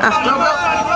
Αυτό